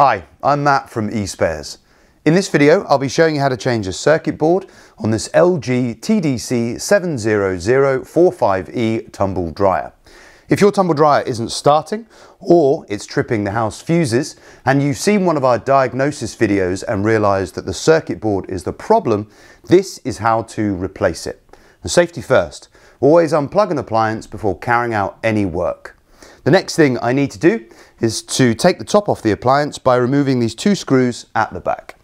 Hi, I'm Mat from eSpares. In this video, I'll be showing you how to change a circuit board on this LG TDC 70045E tumble dryer. If your tumble dryer isn't starting or it's tripping the house fuses and you've seen one of our diagnosis videos and realized that the circuit board is the problem, this is how to replace it. And safety first, always unplug an appliance before carrying out any work. The next thing I need to do is to take the top off the appliance by removing these two screws at the back.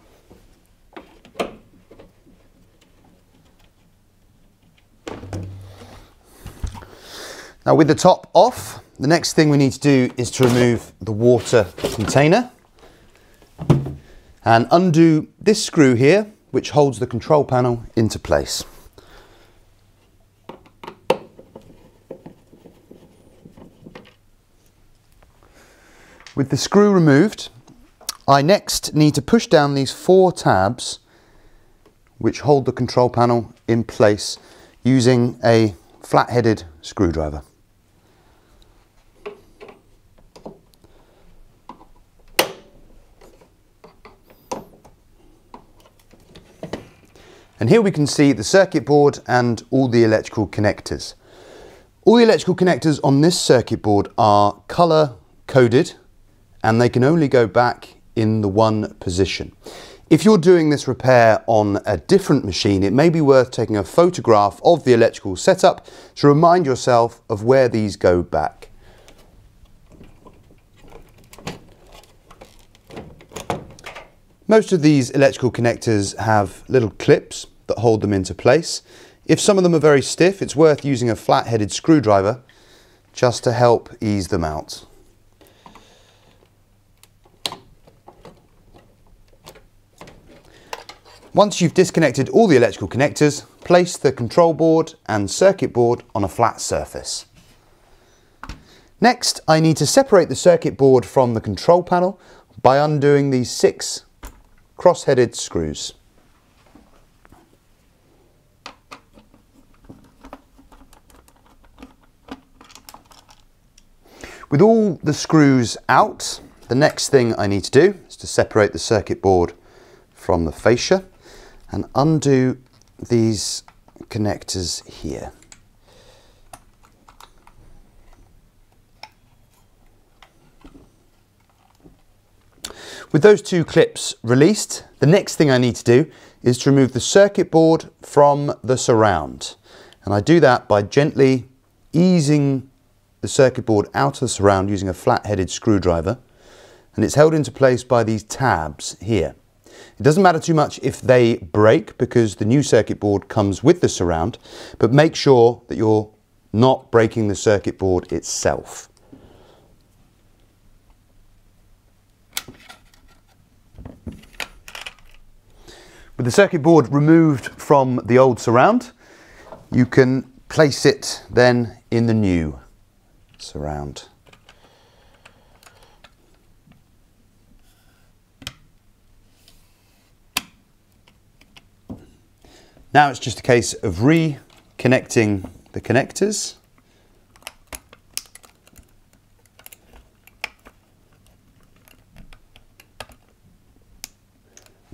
Now with the top off, the next thing we need to do is to remove the water container and undo this screw here, which holds the control panel into place. With the screw removed, I next need to push down these four tabs which hold the control panel in place using a flat-headed screwdriver. And here we can see the circuit board and all the electrical connectors. All the electrical connectors on this circuit board are color coded and they can only go back in the one position. If you're doing this repair on a different machine, it may be worth taking a photograph of the electrical setup to remind yourself of where these go back. Most of these electrical connectors have little clips that hold them into place. If some of them are very stiff, it's worth using a flat-headed screwdriver just to help ease them out. Once you've disconnected all the electrical connectors, place the control board and circuit board on a flat surface. Next, I need to separate the circuit board from the control panel by undoing these six cross-headed screws. With all the screws out, the next thing I need to do is to separate the circuit board from the fascia and undo these connectors here. With those two clips released, the next thing I need to do is to remove the circuit board from the surround. And I do that by gently easing the circuit board out of the surround using a flat-headed screwdriver. And it's held into place by these tabs here. It doesn't matter too much if they break because the new circuit board comes with the surround, but make sure that you're not breaking the circuit board itself. With the circuit board removed from the old surround, you can place it then in the new surround. Now it's just a case of reconnecting the connectors.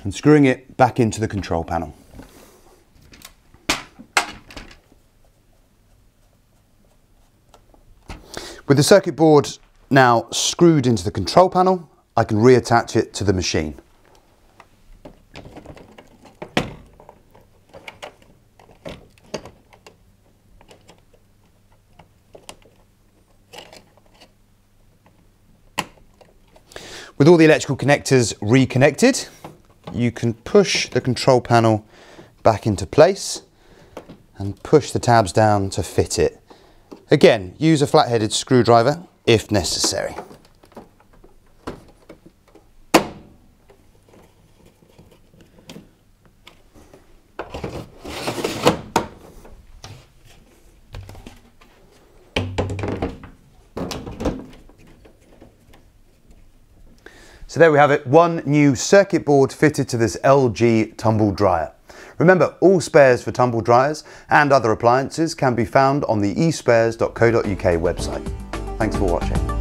and screwing it back into the control panel. With the circuit board now screwed into the control panel, I can reattach it to the machine. With all the electrical connectors reconnected, you can push the control panel back into place and push the tabs down to fit it. Again, use a flat-headed screwdriver if necessary. So there we have it, one new circuit board fitted to this LG tumble dryer. Remember, all spares for tumble dryers and other appliances can be found on the espares.co.uk website. Thanks for watching.